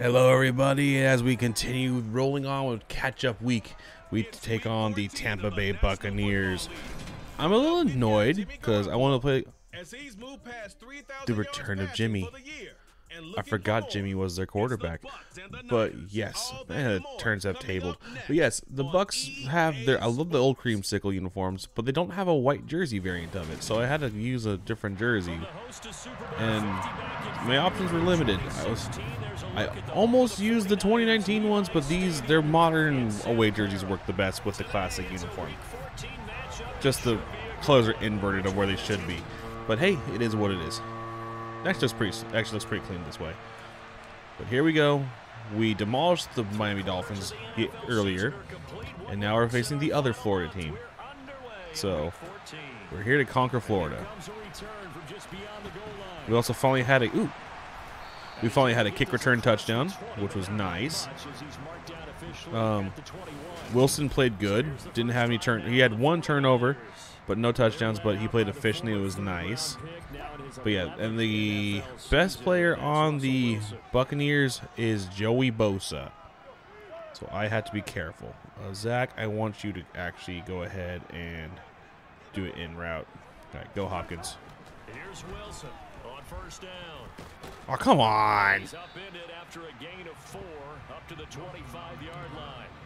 Hello, everybody. As we continue rolling on with catch-up week, we take on the Tampa Bay Buccaneers. I'm a little annoyed because I want to play the return of Jimmy. I forgot Jimmy was their quarterback. But yes, eh, turns have tabled. But yes, the Bucks have their I love the old creamsicle uniforms, but they don't have a white jersey variant of it. So I had to use a different jersey. And my options were limited. I was I almost used the 2019 ones, but these their modern away jerseys work the best with the classic uniform. Just the colors are inverted of where they should be. But hey, it is what it is. Actually looks pretty actually looks pretty clean this way. But here we go. We demolished the Miami Dolphins earlier, and now we're facing the other Florida team. So we're here to conquer Florida. We also finally had a ooh. We finally had a kick return touchdown, which was nice. Um, Wilson played good. Didn't have any turn. He had one turnover, but no touchdowns. But he played efficiently. It was nice. But yeah, and the best player on the Buccaneers is Joey Bosa. So I had to be careful. Uh, Zach, I want you to actually go ahead and do it in route. All right, go Hopkins. Here's Wilson on first down. Oh, come on.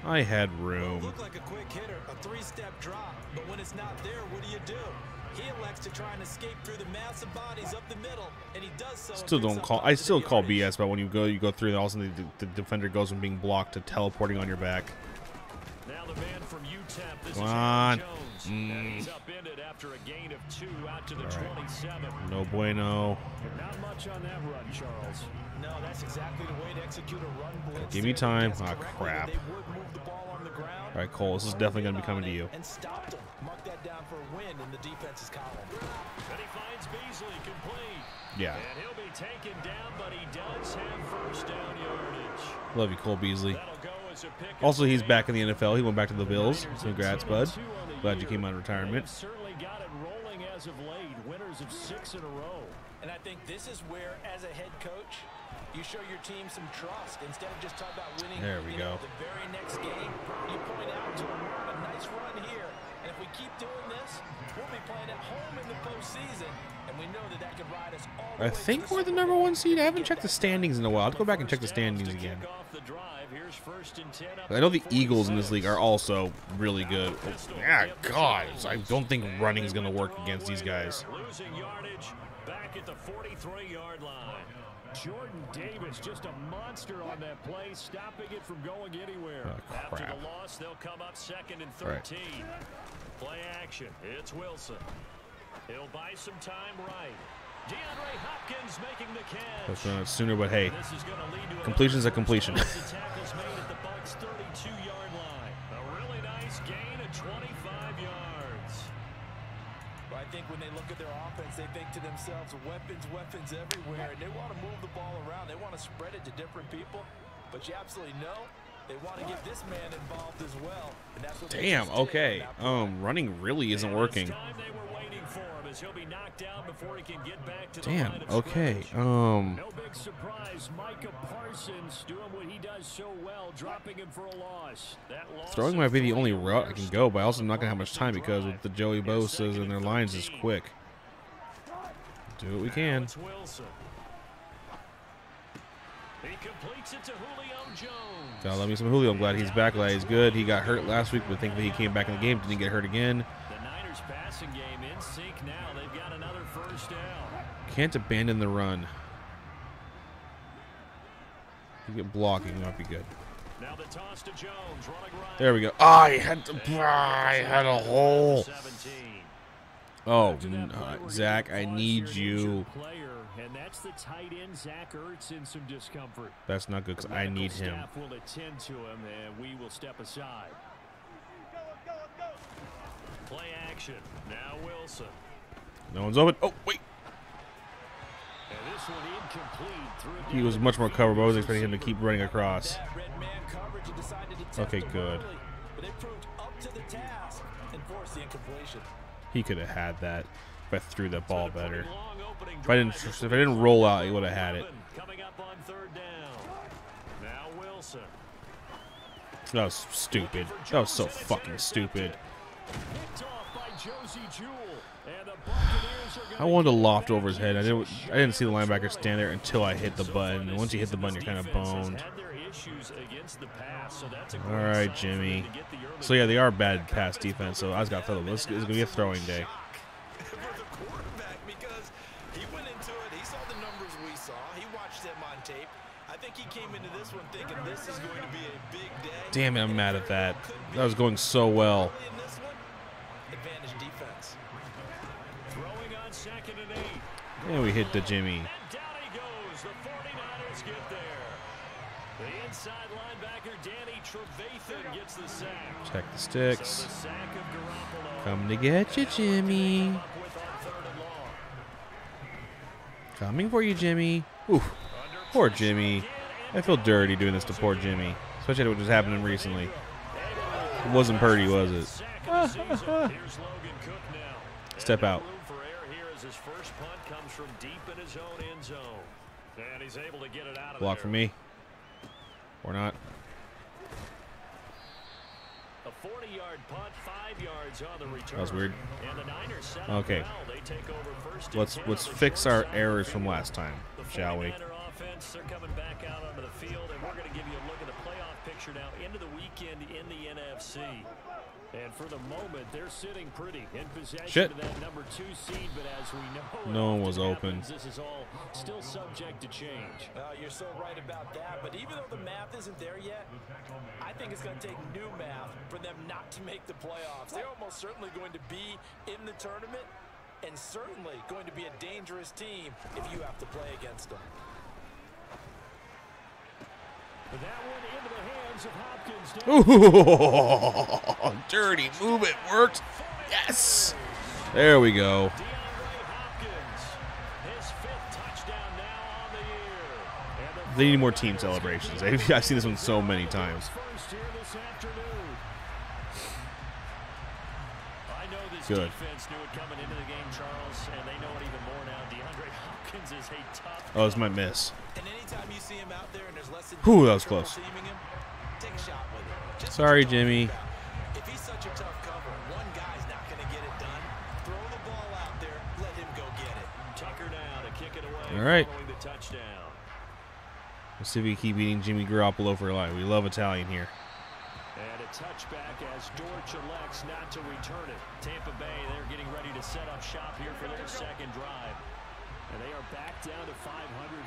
I had room. Look like a quick hitter, a three-step drop, but when it's not there, what do you do? He elects to try and escape through the massive bodies up the middle, and he does so. Still don't call. I still call BS, but when you go, you go through, and all of a sudden the, the defender goes from being blocked to teleporting on your back. Now the man from UTEP, this Come on. Mm. Right. No bueno. Not much on that run, Charles. No, that's exactly the way to execute a run blitz. Give me time. Ah, oh, crap. All right, Cole, this is definitely going to be coming to you. And stopped him. Mark that down for a win in the defense's column. But he finds Beasley complete. Yeah. And he'll be taken down, but he does have first down yardage. Love you, Cole Beasley. Also, he's back in the NFL. He went back to the Bills. Congrats, bud. Glad you came out of retirement. Certainly got it rolling as of late. Of six in a row. And I think this is where, as a head coach, you show your team some trust instead of just talking about winning. There we go. Know, the very next game, you point out to them, a nice run here, and if we keep doing this, we'll be playing at home in the postseason, and we know that that could ride us all. I think we're the number one seed. I haven't checked the standings in a while. I'll go back and check the standings again. I know the Eagles in this league are also really good. Yeah, God, I don't think running is going to work against these guys. Losing yardage back at the 43-yard line. Jordan Davis, just a monster on that play, stopping it from going anywhere. Oh, After the loss, they'll come up second and 13. Right. Play action. It's Wilson. He'll buy some time right. DeAndre Hopkins making the catch. That's not sooner, but hey, completion's a completion. Think when they look at their offense, they think to themselves, weapons, weapons everywhere. And they want to move the ball around. They want to spread it to different people. But you absolutely know they want to get this man involved as well. Damn, okay. Um, running really isn't working. Damn, okay. Um No big surprise, Micah Parsons doing what he does so well, dropping him for a loss. Throwing might be the only route I can go, but I also am not gonna have much time because with the Joey Bosa's and their lines is quick. Do what we can. Gotta love me some Julio. I'm glad he's back. Glad he's good. He got hurt last week, but thankfully he came back in the game. Didn't get hurt again. Can't abandon the run. You get blocking, might be good. There we go. Oh, I had to. I had a hole. Oh, uh, Zach, I need you. And that's the tight end Zach Ertz in some discomfort. That's not good because I need him. will attend to him, and we will step aside. Play action. Now Wilson. No one's open. Oh, wait. He was much more covered, but I was expecting him to keep running across. Okay, good. He could have had that if I threw that ball better. If I didn't, if I didn't roll out, he would have had it. That was stupid. That was so fucking stupid. Picked off by Josey Jewell. And the I wanted to loft over his head. I didn't. I didn't see the linebacker stand there until I hit the button. And once you hit the button, you're kind of season, this defense boned. has had their issues against the pass, so that's a All right, Jimmy. them to get the early So yeah, they are bad pass defense. So I just got to throw. This is gonna be a throwing day. for the quarterback because he went into it. He saw the numbers we saw. He watched them on tape. I think he came into this one thinking this is going to be a big day. Damn it, I'm mad at that. That was going so well. Early in this one, advantage defense. Throwing on second and eight. And we hit the Jimmy. And down he goes. The 49ers get there. The inside linebacker, Danny Trevathan, gets the sack. Check the So sticks. the. Come to get you, Jimmy. Up with on third and long. Coming for you, Jimmy. Oof. Poor Jimmy. I feel dirty doing this to poor Jimmy, especially what was happening recently. It wasn't Purdy, was it? Sack of the season. Here's Logan Cooke now. Step out. As his first punt comes from deep in his own end zone. And he's able to get it out of Block there. for me. Or not. A 40-yard punt, five yards on the return. That was weird. And the Niners set up Okay. well. They take over first Let's let's fix our errors from last time, shall we? offense, they're coming back out onto the field, and we're going to give you a look at the playoff picture now into the weekend in the NFC. And for the moment, they're sitting pretty in possession Shit. of that number two seed, but as we know, No one was often open. happens, This is all still subject to change. Uh, you're so right about that. But even though the math isn't there yet, I think it's going to take new math for them not to make the playoffs. They're almost certainly going to be in the tournament and certainly going to be a dangerous team if you have to play against them. But that one into the hands of Hopkins. Ooh, dirty move. It worked. Yes. There we go. DeAndre Hopkins, his fifth touchdown now on the year. And the They need more team celebrations. I've seen this one so many times. First here this afternoon. I know this Good. defense knew it coming into the game, Charles, and they know it even more now. Oh, this might miss. And anytime you see him out there and there's less than Whew, that was close. him, take a shot with him. Sorry, Jimmy. If he's such a tough cover, one guy's not going to get it done. Throw the ball out there, let him go get it. Tucker now to kick it away. All right. The touchdown. Let's see if we keep eating Jimmy Garoppolo for life. We love Italian here. And a touchback as Dortch elects not to return it. Tampa Bay, they're getting ready to set up shop here for their second drive. And they are back down to 500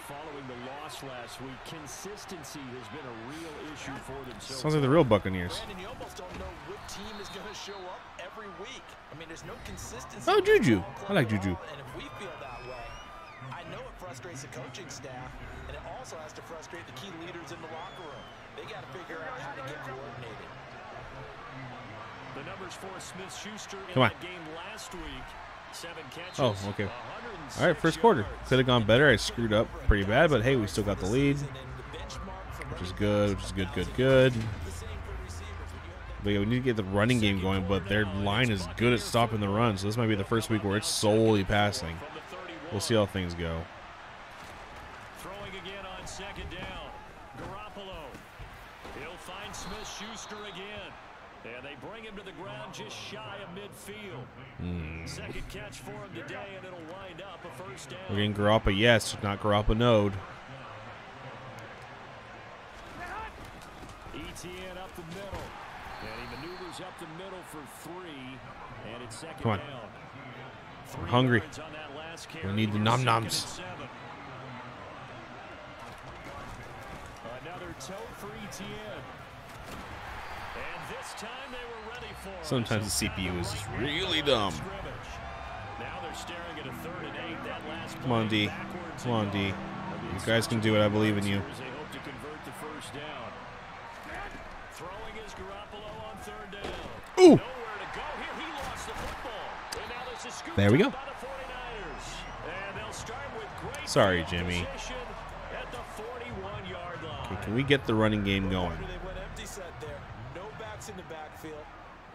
following the loss last week. Consistency has been a real issue for them. So Sounds like the real Buccaneers. Brandon, you almost don't know what team is going to show up every week. I mean, there's no consistency. Oh, Juju. I like Juju. And if we feel that way, I know it frustrates the coaching staff, and it also has to frustrate the key leaders in the locker room. They got to figure out how to get coordinated. The numbers for Smith Schuster in Come on. that game last week. Oh, okay. All right, first quarter. Could have gone better. I screwed up pretty bad, but hey, we still got the lead, And the benchmark for which is good, which is good, good, good. the same for receivers. When you have that But yeah, we need to get the running game going, but their line is good at stopping the run, so this might be the first week where it's solely passing. From the 31. We'll see how things go. Throwing again on second down. Garoppolo. He'll find Smith Schuster again. And they bring him to the ground just shy of midfield. Second catch for him today, and it'll wind up a first down. We're getting Garappa, yes, not Garappa Node. ETN up the middle. And he maneuvers up the middle for three. And it's second Come on. down. We're hungry. on that last We need the nom noms. seven. Another toe for ETN. And this time they were ready for it. Sometimes the CPU is just really dumb. Come on, D. Come on, D. You guys can do it. I believe in you. Ooh. There we go. by the 49ers. And they'll start with great Sorry, Jimmy. position At the 41-yard line. Okay, can we get the running game going? After they went empty set there, no backs in the backfield,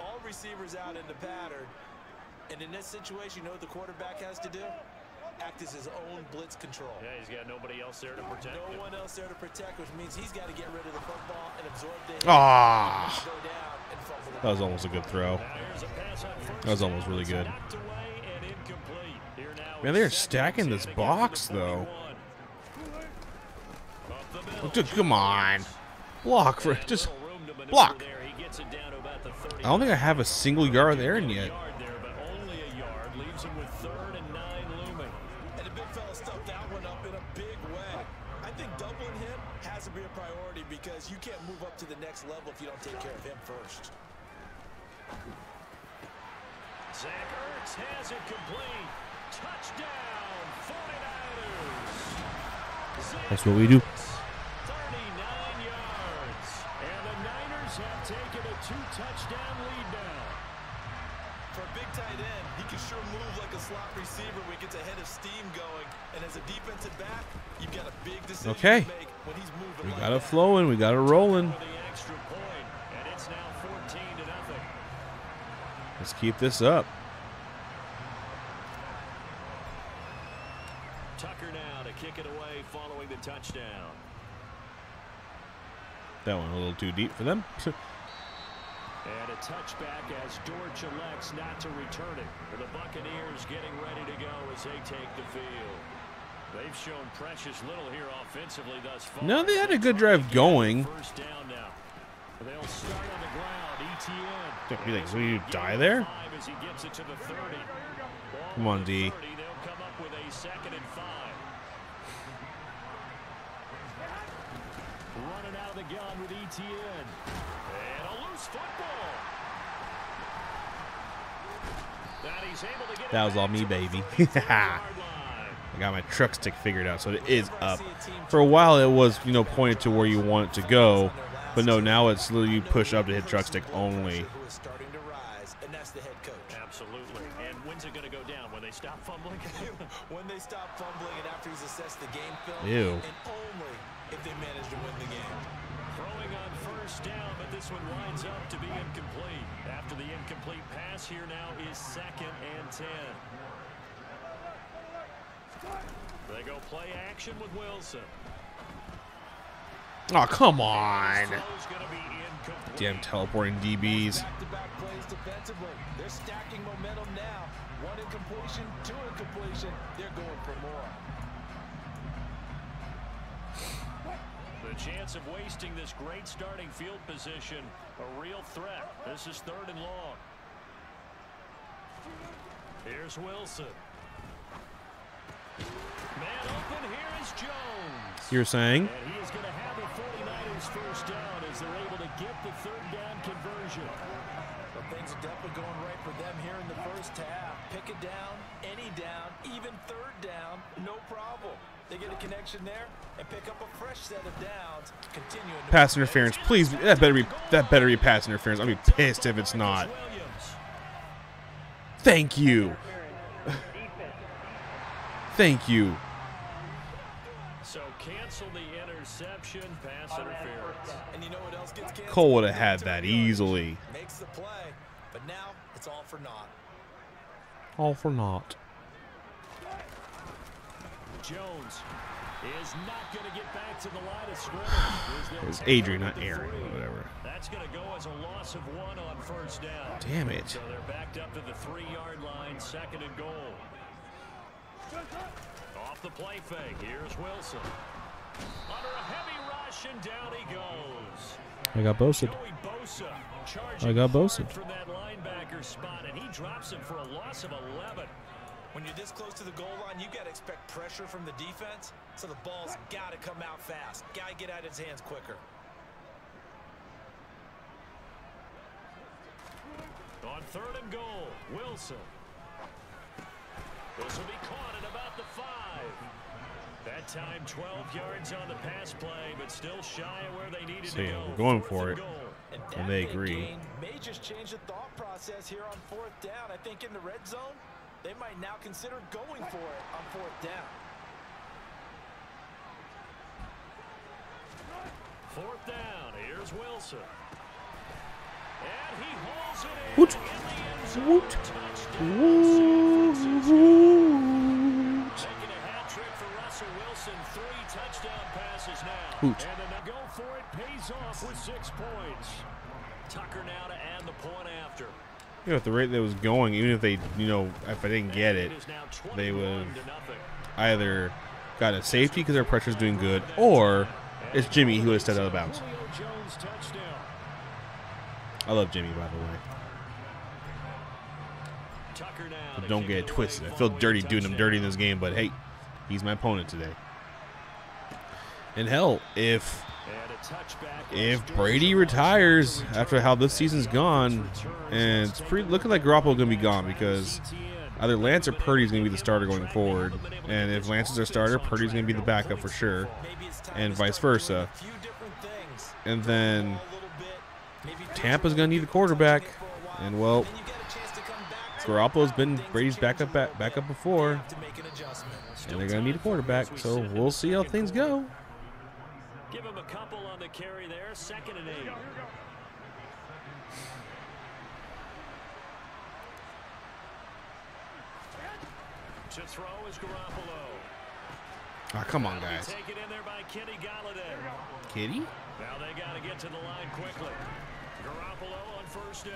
all receivers out in the pattern. And in this situation, you know what the quarterback has to do? act as his own blitz control. Yeah, he's got nobody else there to protect No him. one else there to protect, which means he's got to get rid of the football and absorb the hit, Ah, go down and fumble the that was almost a good throw. Now here's a pass on first That was almost really good. knocked away and incomplete. Here now Man, they're stacking this box, though. 41. Up the Dude, come on. Block for And just. little room to maneuver block. I don't think I have a single yard there yet. in a big way. I think doubling him has to be a priority because you can't move up to the next level if you don't take care of him first. Has it complete. Touchdown, 49ers. That's what we do. Ertz, 39 yards. And the Niners have taken a two-touchdown lead now. For a big tight end, he can sure move like a slot receiver when he gets a head of steam going. And as a defensive back, you've got a big decision Okay. to make when he's moving We like got it flowing. We got it rolling. For the extra point, and it's now 14 to nothing. Let's keep this up. Tucker now to kick it away following the touchdown. That went a little too deep for them. And a touchback as Dortch elects not to return it. For the Buccaneers getting ready to go as they take the field. They've shown precious little here offensively thus far. No, they had a good drive going. First down now. They'll start on the ground. ETN. Don't be like, will you die there? As he gets it to the 30. Come on, D. They'll come up with a second and five. Running out of the gun with ETN. That he's able to get That was all me, baby. I got my truck stick figured out, so it is up. For a while, it was you know pointed to where you want it to go, but no, now it's literally you push up to hit truck stick only. Who is starting to rise, and that's the head coach. Absolutely. And when's it going to go down? When they stop fumbling? when they stop fumbling and after he's assessed the game film, Ew. and only if they manage to win the game. Throwing on first down, but this one winds up to be incomplete. After the incomplete pass, here now is second and 10. They go play action with Wilson. Oh come on! Throw's gonna be incomplete. Damn teleporting DBs. Back-to-back plays defensively. They're stacking momentum now. One incompletion, two incompletion. They're going for more. Chance of wasting this great starting field position, a real threat. This is third and long. Here's Wilson. Man open, here is Jones. You're saying? And he is going to have the 49ers first down as they're able to get the third down conversion. But things are definitely going right for them here in the first half. Pick it down, any down, even third down, no problem. They get a connection there and pick up a fresh set of downs, continuing Pass interference, please. That better be that better be pass interference. I'll be pissed if it's not. Thank you. Thank you. So cancel the interception, pass interference. And you know what else gets canceled? Cole would have had that easily. Makes the play, but now it's all for naught. All for naught. Jones is not going to get back to the line of scrimmage. It's Adrian, not Aaron, Three. but whatever. That's going to go as a loss of one on first down. Damn it. So they're backed up to the three-yard line, second and goal. Off the play fake, here's Wilson. Under a heavy rush, and down he goes. I got boasted. Bosa I got hard boasted. from that linebacker spot, and he drops him for a loss of 11. When you're this close to the goal line, you got to expect pressure from the defense, so the ball's got to come out fast. Got to get out of his hands quicker. On third and goal, Wilson. This will be caught at about the five. That time 12 yards on the pass play, but still shy of where they needed So, to yeah, go. we're going for it. goal. And, And they agree. gain may just change the thought process here on fourth down. I think in the red zone, they might now consider going for it on fourth down. Fourth down, here's Wilson. And he hauls it in. Woot. in the Woot. Woot. Taking a hat trick for Russell Wilson. Three touchdown passes now. Woot. And the go for it pays off with six points. Tucker now to add the point after. You know, at the rate that it was going, even if they, you know, if I didn't get it, It is now they 21 would either got a safety because their pressure's doing good, or it's Jimmy who has stepped out of bounds. Julio Jones touchdown. I love Jimmy, by the way. Tucker now So to don't get it twisted. I feel dirty doing him dirty in this game, but hey, he's my opponent today. And hell, if And a touchback if Brady retires after how this season's gone, and it's pretty looking like back Garoppolo's gonna be gone because either Lance or Purdy's gonna be the starter going forward, and if Lance is our starter, Purdy's gonna be the backup for sure, and vice versa. And then Tampa's gonna need a quarterback, and well, Garoppolo's been Brady's backup back, backup before, and they're gonna need a quarterback. So we'll see how things go. Give him a couple on the carry there. Second and eight. To throw is Garoppolo. Ah, come on, guys. Taken in there by Kenny Golladay. Kitty? Now they got to get to the line quickly. Garoppolo on first down.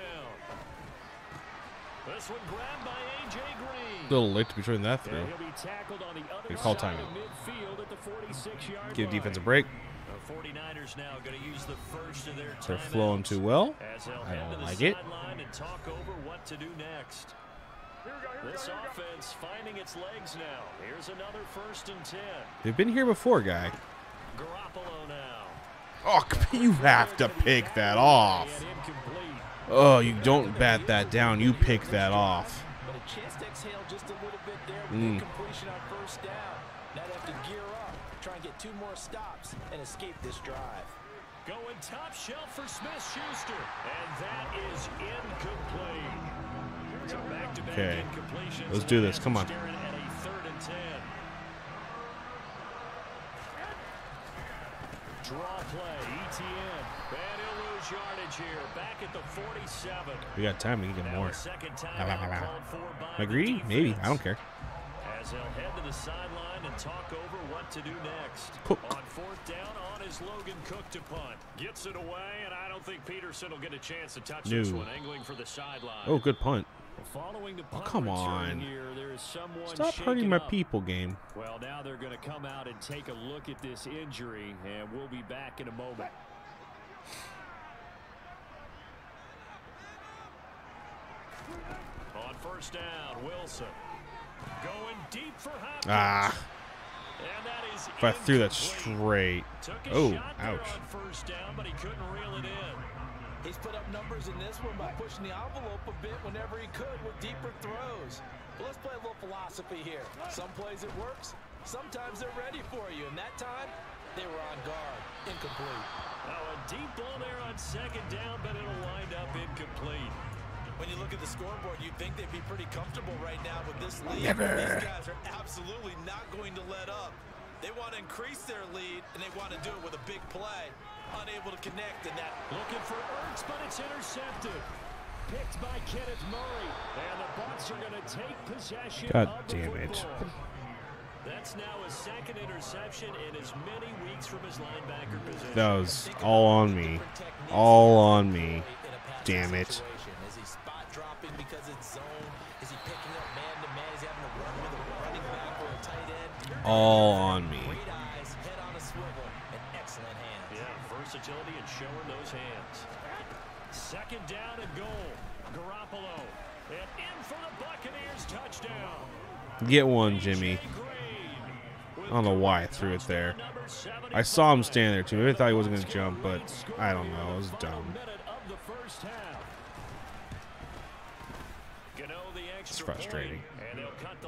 This one grabbed by A.J. Green. A little late to be throwing that through. he'll be tackled on the other Good call side timing. of midfield at the 46-yard Give defense a break. The 49ers now going to use the first of their They're flowing too well. I don't like it. and talk over what to do next. This offense finding its legs now. Here's another first and 10. They've been here before, guy. Garoppolo now. Oh, you have to pick that off. Oh, you don't bat that down. You pick that off. But a chance to exhale just a little bit there with Mm. the completion on first down. Now they have to gear up, try and get two more stops, and escape this drive. Going top shelf for Smith-Schuster. And that is incomplete. So back-to-back Okay. incompletions. Let's do this. Come on. at a third and 10. Draw play, ETN. And he'll lose yardage here. Back at the 47. We got time. We can get Now more. Am I the greedy? Maybe. I don't care. As they'll head to the sideline and talk over what to do next. Cooke. On fourth down, on is Logan Cooke to punt. Gets it away, and I don't think Peterson will get a chance to touch this one, angling for the sideline. Oh, good punt. Following the punt come on. Here, there is someone Stop hurting my up. people, game. Well, now they're going to come out and take a look at this injury, and we'll be back in a moment. On first down, Wilson. Going deep for Hopkins. Ah, And that is if I threw that straight. Oh, ouch. first down, but he couldn't reel it in. He's put up numbers in this one by pushing the envelope a bit whenever he could with deeper throws. But let's play a little philosophy here. Some plays it works, sometimes they're ready for you, and that time they were on guard. Incomplete. Now a deep ball there on second down, but it'll wind up incomplete. When you look at the scoreboard, you'd think they'd be pretty comfortable right now with this lead. Never. These guys are absolutely not going to let up. They want to increase their lead, and they want to do it with a big play. Unable to connect, and that Looking for Ertz, but it's intercepted. Picked by Kenneth Murray. And the Bucks are going to take possession God of the damn it. That's now his second interception in as many weeks from his linebacker position. That was all on me. All on me. Damn it. Because it's zone? Is he picking up man to man? Is he having to run with a running back or a tight end? All on me. Great eyes, head on a swivel, and excellent hands. Yeah, versatility and showing those hands. Second down and goal. Garoppolo. And in for the Buccaneers touchdown. Get one, Jimmy. I don't know why I threw it there. I saw him stand there too. Maybe I thought he wasn't going to jump, but I don't know. It was dumb. It's frustrating.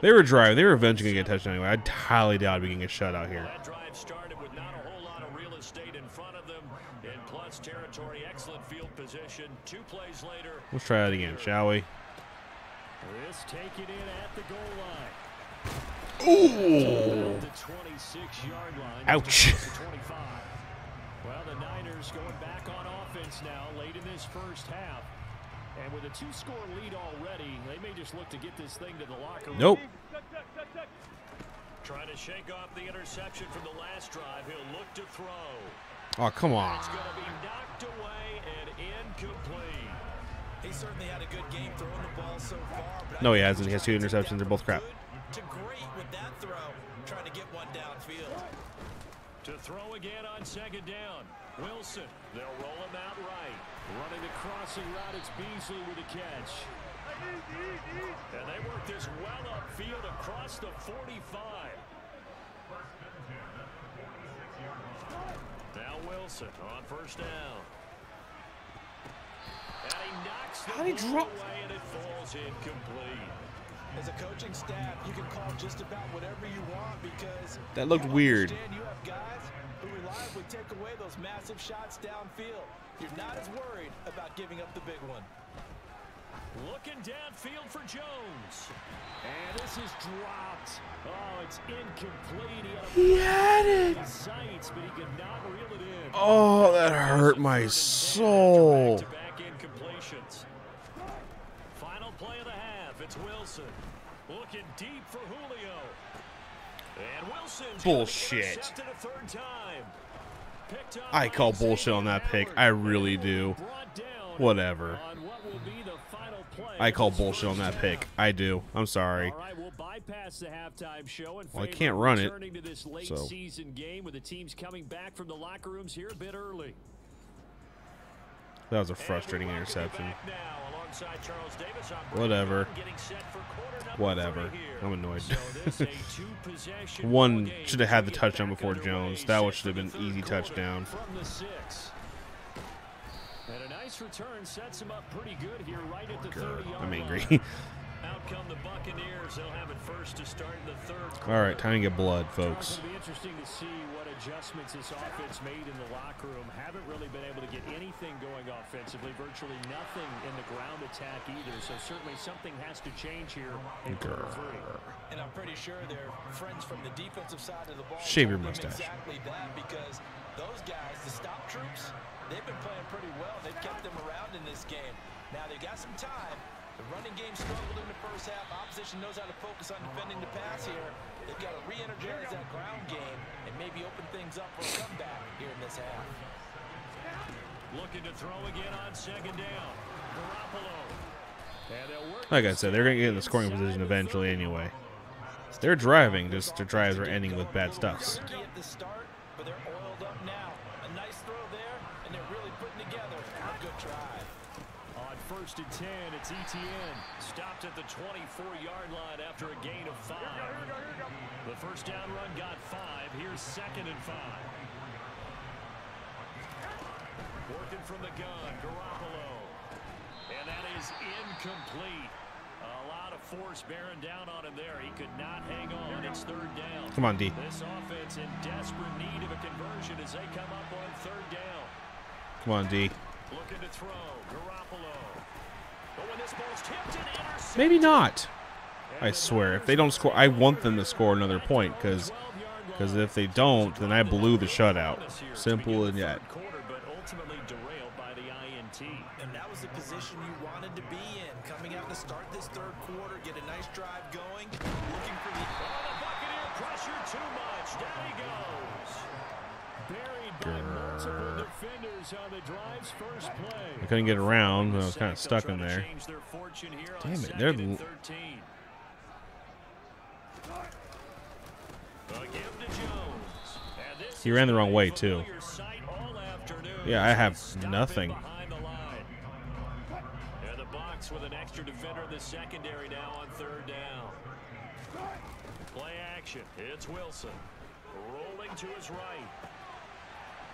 They were driving. They were eventually going to get a touchdown anyway. I highly doubt we can get shut out here. That drive started with not a whole lot of real estate in front of them in plus territory. Excellent field position. Two plays later, Let's try that again, shall we? this taken in at the goal line. Ooh. The 26-yard line. Ouch. Well, the Niners going back on offense now late in this first half. And with a two-score lead already, they may just look to get this thing to the locker room. Nope. Trying to shake off the interception from the last drive. He'll look to throw. Oh, come on. It's going to be knocked away and incomplete. He certainly had a good game throwing the ball so far. No, he hasn't. He has two interceptions. They're both crap. To great with that throw, trying to get one downfield. To throw again on second down. Wilson. They'll roll him out right. Running the crossing route. It's Beasley with a catch. And they work this well upfield across the 45. Now Wilson on first down. And he knocks the How did he drop- away and it falls incomplete. As a coaching staff, you can call just about whatever you want because That looked you weird. You have guys who reliably take away those massive shots downfield. You're not as worried about giving up the big one. Looking downfield for Jones. And this is dropped. Oh, it's incomplete. He had it. Sights, but he could not reel it in. Oh, that hurt my soul. Back-to-back incompletions. Final play of the half. It's Wilson. Looking deep for Julio. And Wilson's gonna Bullshit. I call bullshit on that pick. I really do. Whatever. on what will be the final play I call bullshit on that pick. I do. I'm sorry. We'll bypass the halftime show and Well, I can't run it, returning to this late so. That was a frustrating And we welcome you interception. back now alongside Charles Davis. I'm Brett Whatever. Brown, getting set for quarter number Whatever. I'm annoyed. So this a two-possession One should have had the touchdown before Jones. That one should have been easy touchdown. From the six. And a nice return sets him up pretty good here right at the 30-yard I'm angry. Out come the Buccaneers. They'll have it first to start the third All right, time to get blood, folks. It'll be interesting to see what adjustments this offense made in the locker room. Haven't really been able to get anything going offensively. Virtually nothing in the ground attack either. So certainly something has to change here in. And I'm pretty sure they're friends from the defensive side of the ball. Shave your mustache. Exactly that because those guys, the stop troops, they've been playing pretty well. They've kept them around in this game. Now they got some time. The running game struggled in the first half. Opposition knows how to focus on defending the pass here. They've got to re-energize that ground game and maybe open things up for a comeback here in this half. Looking to throw again on second down. Garoppolo. And they'll work Like I said, they're going to get in the scoring position eventually anyway. They're driving, just their drives are ending with bad stuffs. Tricky at the start, but they're oiled up now. A nice throw there, and they're really putting together a good try. On first and 10, it's ETN. Stopped at the 24-yard line after a gain of five. The first down run got five. Here's second and five. Working from the gun, Garoppolo. And that is incomplete. A lot of force bearing down on him there. He could not hang on. It's third down. Come on, D. This offense in desperate need of a conversion as they come up on third down. Come on, D. Looking to throw. Garoppolo. But when this ball's tipped and intercepted, Maybe not. I swear, if they don't score, I want them to score another point because because if they don't, then I blew the shutout. Simple and yet. Quarter, but ultimately derailed by the INT. And that was the position you wanted to be in. Coming out to start this third quarter, get a nice drive going, looking for the... Oh, the Buccaneer pressure too much. Down he goes. Buried by multiple defenders on the drive's first play. I couldn't get around. I was kind of stuck in there. change their fortune here on Damn it, they're 13. A give to Jones. And this He ran the wrong way, too. familiar sight all afternoon Yeah, I have nothing. behind the line. And the Bucks with an extra defender in the secondary now on third down. Play action. It's Wilson. Rolling to his right.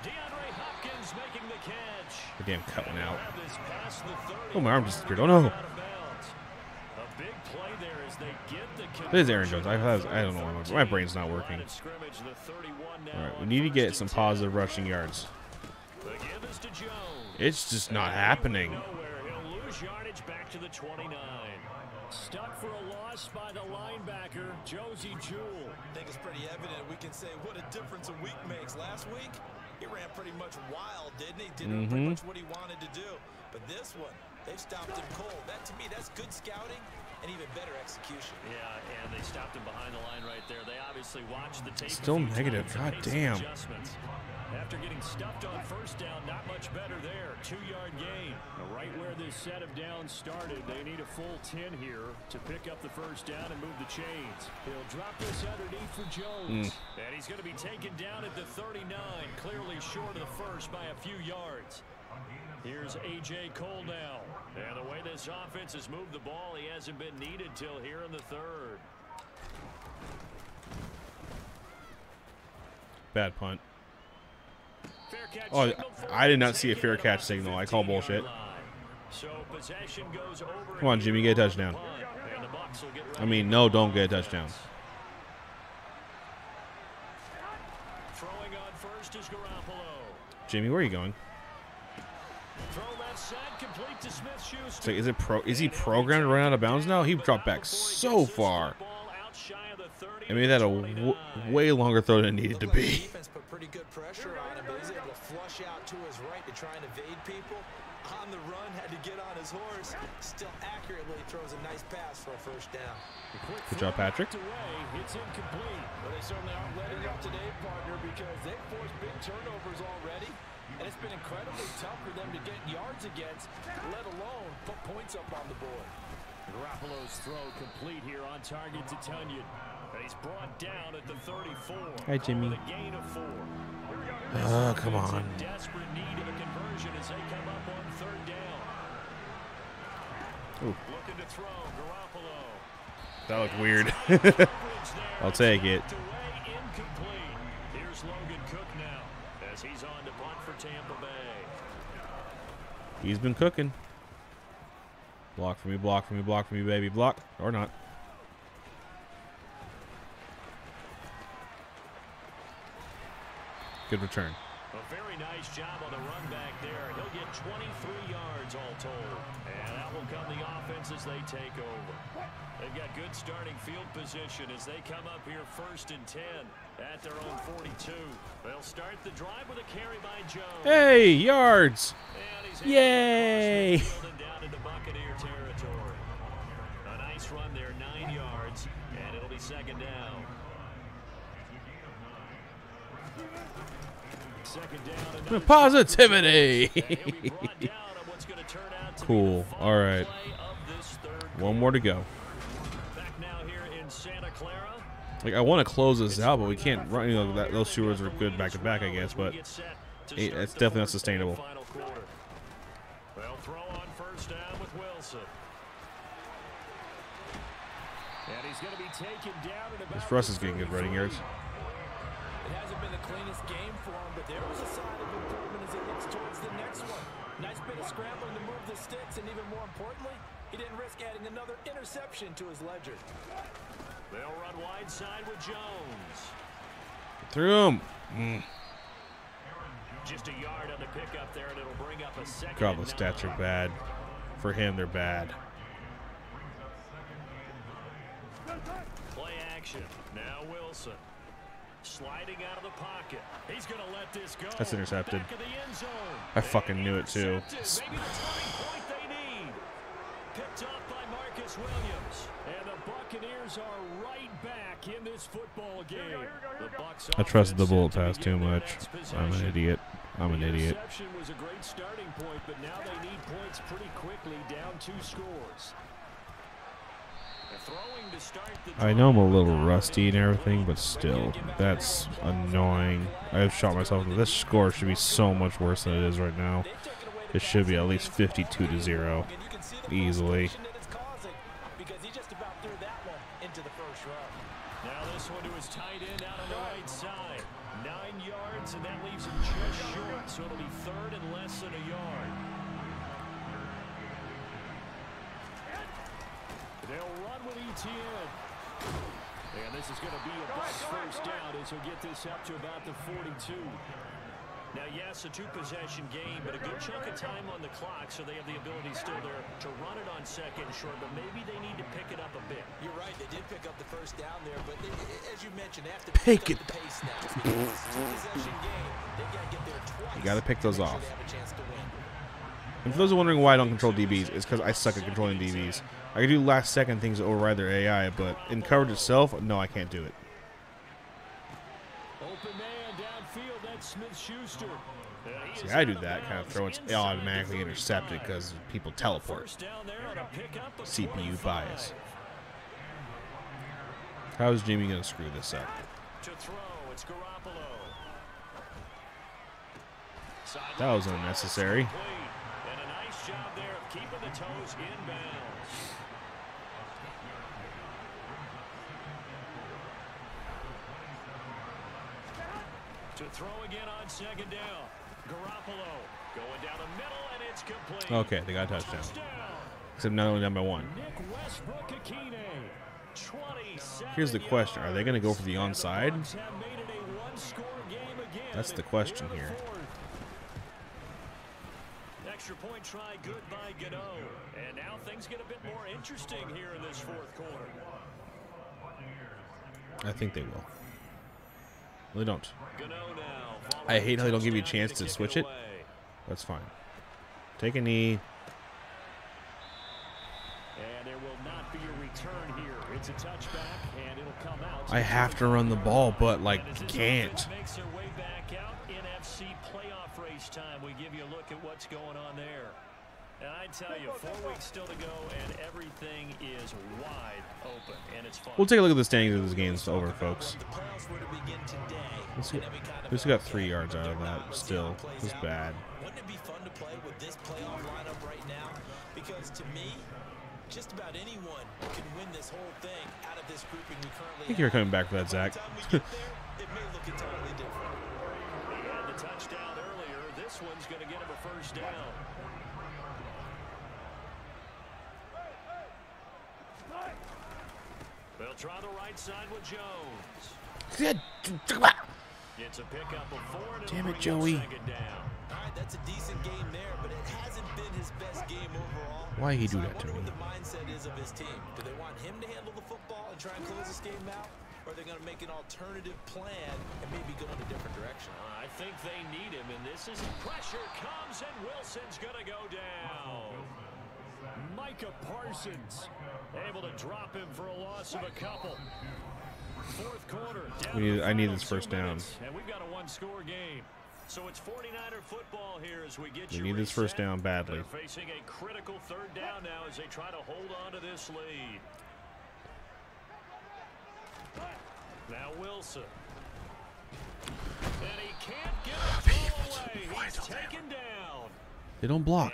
DeAndre Hopkins making the catch. The damn cut went out. Grab this past the 30. Oh, my arm just disappeared. Oh, no. Out. A big play there as they get the This is Aaron Jones. I, on have- I don't know. third My, my brain's not working. Line of scrimmage, the 31 now All right, we need to get some positive rushing yards. The give is to Jones. It's just not happening. Nowhere. He'll lose yardage back to the 29. Stuck for a loss by the linebacker, Josey Jewell. I think it's pretty evident. We can say what a difference a week makes. Last week, he ran pretty much wild, didn't he? Did pretty Mhm. much what he wanted to do. But this one, they've stopped him cold. That to me, that's good scouting and even better execution. Yeah, and they stopped him behind the line right there. They obviously watched the tape. Still negative. God damn. After getting stuffed on first down, not much better there. Two-yard gain. Right where this set of downs started, they need a full 10 here to pick up the first down and move the chains. He'll drop this underneath for Jones. Hmm. And he's going to be taken down at the 39, clearly short of the first by a few yards. Here's A.J. Cole now. And the way this offense has moved the ball, he hasn't been needed till here in the third. Bad punt. Oh, I did not see a fair catch signal. I call bullshit. So Come on, Jimmy, get a touchdown. I mean, no, don't get a touchdown. Jimmy, where are you going? Like, is it pro? Is he programmed to run out of bounds now? He dropped back so far. I mean, that a w- way longer throw than it needed to Looked like the be. put pretty good pressure on him, but he's able to flush out to his right to try and evade people. On the run, had to get on his horse. Still accurately throws a nice pass for a first down. Good job, Patrick. It's incomplete. Well, they certainly aren't letting up today, partner, because they've forced big turnovers already. And it's been incredibly tough for them to get yards against, let alone put points up on the board. Garoppolo's throw complete here on target to Tonyan. And he's brought down at the 34. Hi, Jimmy. With a gain of four. Oh, come on. desperate need of a conversion as they come up on third down. Ooh. Looking to throw, Garoppolo. That looked weird. I'll take it. knocked away, incomplete. Here's Logan Cooke now as he's on to punt for Tampa Bay. He's been cooking. Block for me, block for me, block for me, baby. Block. Or not. Good return. A very nice job on the run back there. He'll get 23 yards all told. And that will come the offense as they take over. They've got good starting field position as they come up here first and 10 at their own 42. They'll start the drive with a carry by Jones. Hey, yards. Yay. down into Buccaneer territory. A nice run there, nine yards, and it'll be second down. Second down and Positivity. he'll be brought down on what's going to turn out to Cool. the All right. One more to go. Like I want to close this out, but we can't run. You know, that, those two words are good back to back, I guess. But it- it's definitely not sustainable. This Russ is getting good running yards. It hasn't been the cleanest game for him, but there was a sign of improvement as he looks towards the next one. Nice bit of scrambling to move the sticks, and even more importantly, he didn't risk adding another interception to his ledger. They'll run wide side with Jones. Through him. Mm. Just a yard on the pickup there, and it'll bring up a second. God, the stats are bad. For him, they're bad. Play action. Now Wilson. Sliding out of the pocket. He's going to let this go. That's intercepted. Back the end zone. I fucking knew it, too. Maybe the turning point they need. Picked up by Marcus Williams. And the Buccaneers are right back in this football game. The Bucs I trusted the offense bullet pass too much. I'm an idiot. I'm an idiot. interception was a great starting point, but now they need points pretty quickly, down two scores. Throwing to start the I know I'm a little rusty and everything, but still, that's annoying. I've shot myself. This score should be so much worse than it is right now. They've taken away the It should be at least 52 to 0. And you can see the Easily. frustration that it's causing because he just about threw that one into the first row. Now this one to his tight end out on the right side. Nine yards, and that leaves him just short. So it'll be third and less than a yard. They'll run with ETN. And this is going to be a Bucs first down as he'll get this up to about the 42. Now, yes, a two-possession game, but a good chunk of time on the clock, so they have the ability still there to run it on second and short, but maybe they need to pick it up a bit. You're right, they did pick up the first down there, but they, as you mentioned, they have to Pick pick it up the pace now. Because it's a two-possession game. They got to get there twice. You gotta pick those to sure off. They have a chance to win. And for those who are wondering why I don't control DBs, it's because I suck at controlling DBs. I can do last second things to override their AI, but in coverage itself, no, I can't do it. Open man downfield, that's Smith-Schuster. See, I do that kind of throw. It's automatically intercepted because people teleport. First down there on a pickup of CPU bias. How is Jimmy gonna screw this up? To throw, it's Garoppolo. That was unnecessary. Nice job there of keeping the toes inbounds. To throw again on second down. Garoppolo going down the middle, and it's complete. Okay, they got a touchdown. Touchdown. Except not only down by one. Nick Westbrook Ikhine. Here's the question: Are they gonna go for the onside? And the Bucs have made it a one-score game again That's the question here. Extra point try good by Gano. And now things get a bit more interesting here in this fourth quarter. I think they will. They don't. I hate how they don't give you a chance to switch it. That's fine. Take a knee. And there will not be a return here. It's a touchback, and it'll come out. I have to run the ball, but like can't. offense Makes their way back out. NFC playoff race time. We give you a look at what's going on there. And I tell you, four weeks still to go, and everything is wide open, and it's fun. We'll take a look at the standings of this game's over, folks. The playoffs were to begin today. We still, and then we kind of we still got three yards out of that. Still, it's bad. Wouldn't it be fun to play with this playoff lineup right now? Because to me, just about anyone can win this whole thing out of this grouping we currently I think you're coming back for that, Zach. the time we get there, it may look entirely different. He had the touchdown earlier. This one's going to get him a first down. They'll try the right side with Jones. It's a pickup of four. and Damn it, Joey. Down. All right, that's a decent game there, but it hasn't been his best game overall. Why he do So I that to me? what the mindset is of his team. Do they want him to handle the football and try and close this game out? Or are they going to make an alternative plan and maybe go in a different direction? Uh, I think they need him, and this is pressure comes, and Wilson's going to go down. Micah Parsons able to drop him for a loss of a couple. Fourth quarter. We need- I need this first down. And we've got a one-score game. So it's 49er football here as we get We need this first down badly. They're facing a critical third down now as they try to hold on to this lead. Now Wilson. And he can't get a throw away. He's taken down. They don't block.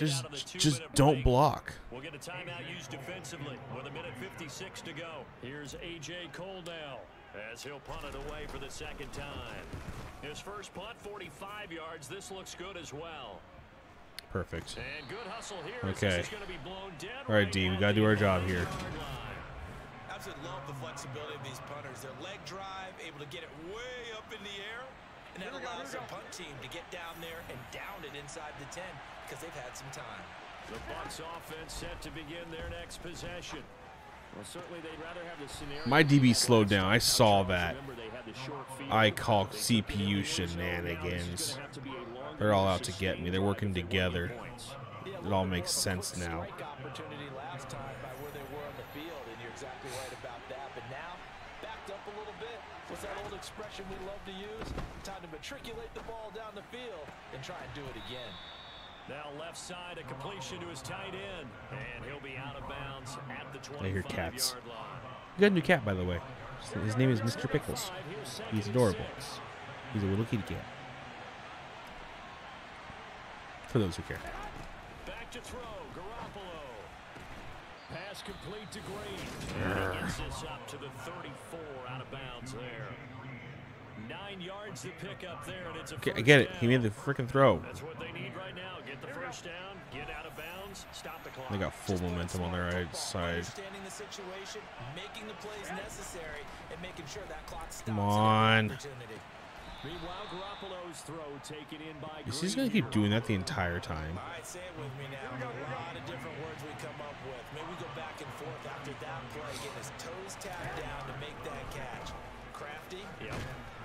And now right Just, out of the just don't block. We'll get a timeout used defensively with a minute 56 to go. Here's A.J. Cole now as he'll punt it away for the second time. His first punt, 45 yards. This looks good as well. Perfect. And good hustle here. Okay. Going to be blown dead All right, right D, we gotta do our job here. Absolutely love the flexibility of these punters. Their leg drive, able to get it way up in the air, and that allows the punt team to get down there and down it inside the 10 because they've had some time. The Bucs offense set to begin their next possession. Well, certainly they'd rather have the scenario. My DB slowed down. I saw that. Remember, they had the short field. I call They could be CPU able to slow down. This is shenanigans. gonna have to be a longer, They're all out to get me. They're working drive if they want together. points. Yeah, a It all makes more of a sense now. opportunity last time by where they were on the field, and you're exactly right about that. But now, backed up a little bit. What's that old expression we love to use? Time to matriculate the ball down the field and try and do it again. Now left side, a completion to his tight end, and he'll be out of bounds at the 25 I hear cats. You got a new cat, by the way. His name is Mr. Pickles. He's adorable. He's a little kitty cat. For those who care. Back to throw, Garoppolo. Pass complete to Green. And he gets this up to the 34 out of bounds there. Nine yards to pick up there, and it's a Okay, I get it. He made the freaking throw. That's what they need right now. Get the first down, get out of bounds, stop the clock. They got full momentum on their right side. Understanding the situation, making the plays necessary, and making sure that clock stops. Come at every on. opportunity. Meanwhile, Garoppolo's throw taken in by Is he gonna keep doing that the entire time? All right, say it with me now. A lot of different words we come up with. Maybe we go back and forth after that play, getting his toes tapped down to make that catch. Crafty, Yep.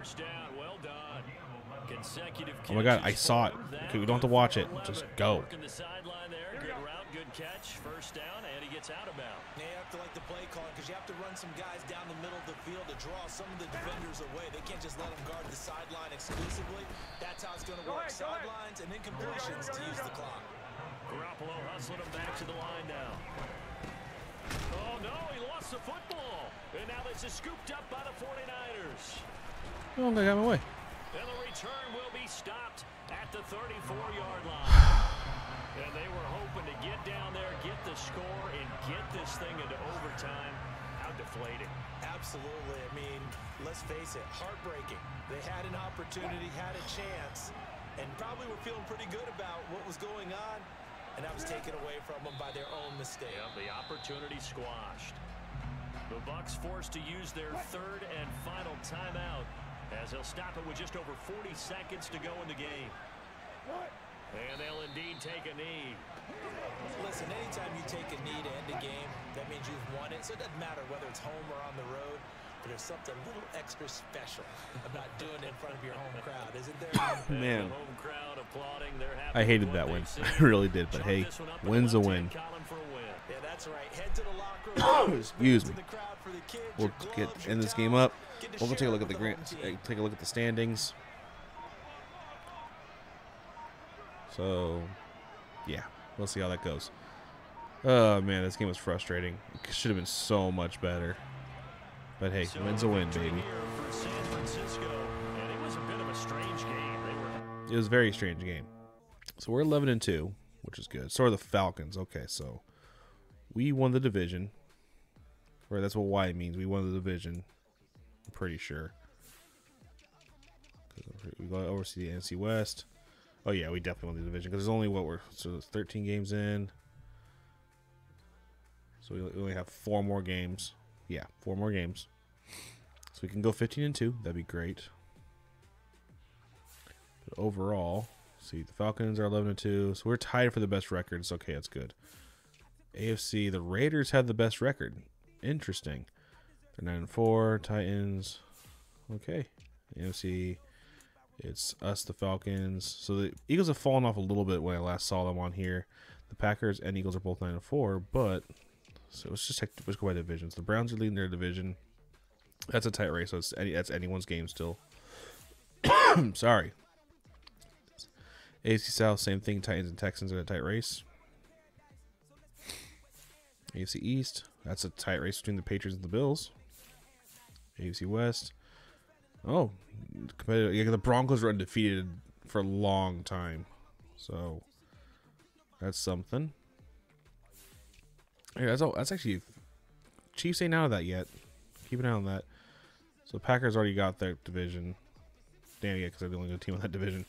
That's going to be a first down. Well done. Consecutive Oh my god, I saw it. for. Okay, we don't have to watch it. Just go. Working the sideline there. Good route, good catch. First down, and he gets out of bounds. Yeah, you have to like the play calling because you have to run some guys down the middle of the field to draw some of the defenders away. They can't just let them guard the sideline exclusively. That's how it's going to work. Sidelines and then completions to use the clock. Garoppolo hustling him back to the line now. Oh, no, he lost the football. And now this is scooped up by the 49ers. Oh, I got my way. And the return will be stopped at the 34-yard line. and they were hoping to get down there, get the score, and get this thing into overtime. How deflating. Absolutely. I mean, let's face it, heartbreaking. They had an opportunity, had a chance, and probably were feeling pretty good about what was going on, and that was taken away from them by their own mistake. Yep, the opportunity squashed. The Bucs forced to use their third and final timeout as they'll stop it with just over 40 seconds to go in the game. And they'll indeed take a knee. Listen, anytime you take a knee to end a game, that means you've won it. So it doesn't matter whether it's home or on the road. But there's something a little extra special about doing it in front of your home crowd, isn't there? Man. home crowd applauding. I hated that what win. I really did, but Chalk hey, this one up in the win's a win. That's right. Head to the locker room. Excuse me. the crowd for the kids, We'll get end this game up. We'll go take a look at the with grant. home team. Take a look at the standings. So, yeah, we'll see how that goes. Oh man, this game was frustrating. It should have been so much better. But hey, So win's a win, baby. here for San Francisco. And it was a bit of a strange game. They were It was a very strange game. So we're 11 and 2, which is good. So are the Falcons. Okay, so we won the division. Or that's what Y means. We won the division. I'm pretty sure. We go oversee the NFC West. Oh yeah, we definitely won the division because there's only what we're so 13 games in. So we only have four more games. Yeah, four more games. So we can go 15 and 2. That'd be great. But overall, see the Falcons are 11 and 2, so we're tied for the best record. It's okay, it's good. AFC, the Raiders have the best record. Interesting. They're 9 and 4. Titans, okay. AFC, it's us, the Falcons. So the Eagles have fallen off a little bit when I last saw them on here. The Packers and Eagles are both 9 and 4, but so let's just take, let's go by divisions. The Browns are leading their division. That's a tight race, so it's any, that's anyone's game still. Sorry. AFC South, same thing. Titans and Texans are in a tight race. AFC East, that's a tight race between the Patriots and the Bills. AFC West, oh, competitive. Yeah, the Broncos were undefeated for a long time, so that's something. Yeah, that's all, that's actually Chiefs ain't out of that yet. Keep an eye on that. So Packers already got their division. Damn yeah, because they're the only good team in that division.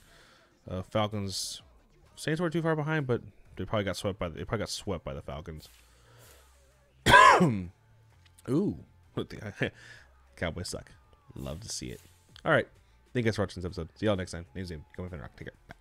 Uh, Falcons, Saints were too far behind, but they probably got swept by the, they probably got swept by the Falcons. Ooh, Cowboys suck. Love to see it. All right, thank you guys for watching this episode. See y'all next time. Name's Dave. Come with Rock. Take care. Bye.